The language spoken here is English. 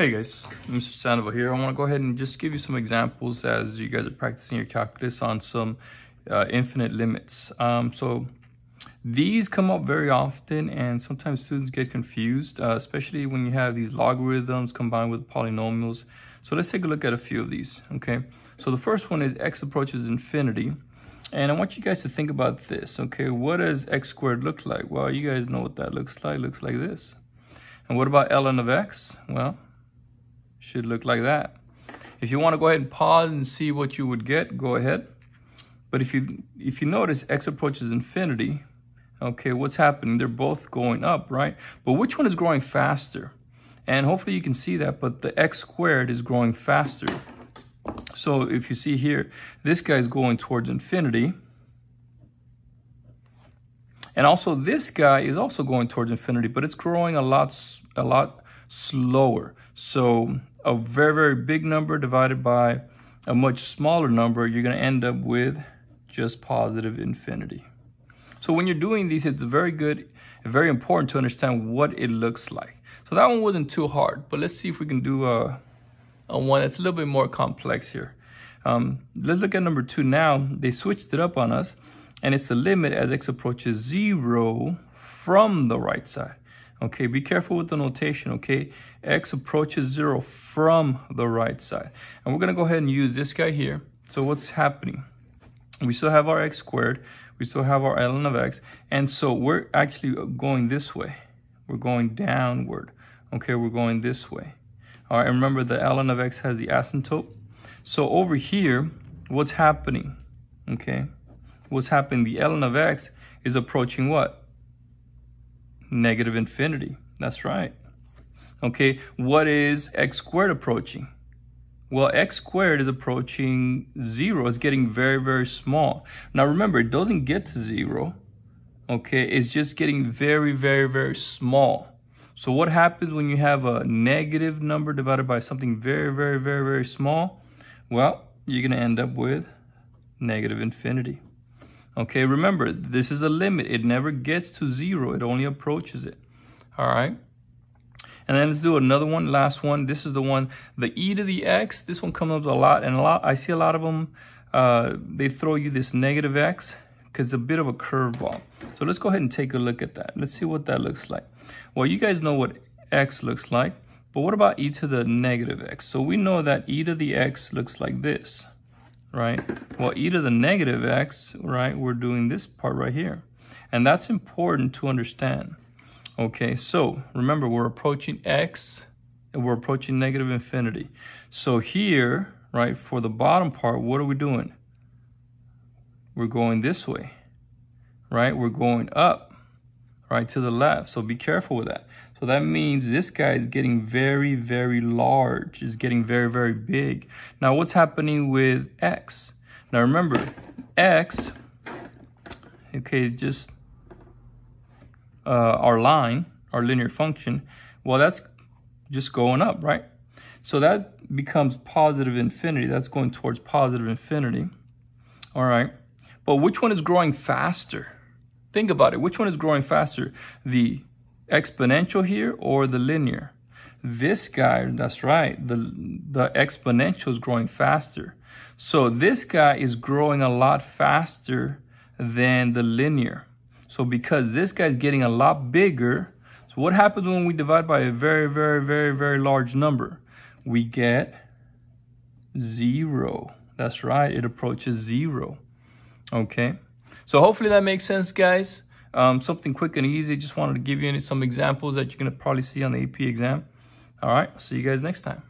Hey guys, Mr. Sandoval here. I want to go ahead and just give you some examples as you guys are practicing your calculus on some uh, infinite limits. Um, so these come up very often and sometimes students get confused, uh, especially when you have these logarithms combined with polynomials. So let's take a look at a few of these, okay? So the first one is x approaches infinity. And I want you guys to think about this, okay? What does x squared look like? Well, you guys know what that looks like. Looks like this. And what about ln of x? Well, should look like that. If you want to go ahead and pause and see what you would get, go ahead. But if you if you notice x approaches infinity, okay, what's happening? They're both going up, right? But which one is growing faster? And hopefully you can see that, but the x squared is growing faster. So if you see here, this guy is going towards infinity. And also this guy is also going towards infinity, but it's growing a lot, a lot slower. So a very, very big number divided by a much smaller number, you're going to end up with just positive infinity. So when you're doing these, it's very good, very important to understand what it looks like. So that one wasn't too hard, but let's see if we can do a, a one that's a little bit more complex here. Um, let's look at number two now. They switched it up on us, and it's the limit as x approaches zero from the right side. Okay, be careful with the notation, okay? X approaches zero from the right side. And we're gonna go ahead and use this guy here. So what's happening? We still have our x squared, we still have our ln of x, and so we're actually going this way. We're going downward, okay? We're going this way. All right, and remember the ln of x has the asymptote. So over here, what's happening, okay? What's happening, the ln of x is approaching what? Negative infinity. That's right. Okay, what is x squared approaching? Well, x squared is approaching zero. It's getting very, very small. Now remember, it doesn't get to zero. Okay, it's just getting very, very, very small. So what happens when you have a negative number divided by something very, very, very, very small? Well, you're going to end up with negative infinity. Okay, remember, this is a limit. It never gets to zero. It only approaches it. All right. And then let's do another one, last one. This is the one, the e to the x. This one comes up a lot, and a lot. I see a lot of them. Uh, they throw you this negative x because it's a bit of a curveball. So let's go ahead and take a look at that. Let's see what that looks like. Well, you guys know what x looks like, but what about e to the negative x? So we know that e to the x looks like this right? Well, e to the negative x, right, we're doing this part right here. And that's important to understand. Okay, so remember, we're approaching x, and we're approaching negative infinity. So here, right, for the bottom part, what are we doing? We're going this way, right? We're going up, right, to the left. So be careful with that. So that means this guy is getting very, very large, is getting very, very big. Now what's happening with X? Now remember, X, okay, just uh, our line, our linear function, well, that's just going up, right? So that becomes positive infinity. That's going towards positive infinity. All right. But which one is growing faster? Think about it. Which one is growing faster? The exponential here or the linear? This guy, that's right, the, the exponential is growing faster. So this guy is growing a lot faster than the linear. So because this guy is getting a lot bigger, so what happens when we divide by a very, very, very, very large number? We get zero. That's right, it approaches zero. Okay, so hopefully that makes sense, guys. Um, something quick and easy. Just wanted to give you some examples that you're going to probably see on the AP exam. All right. See you guys next time.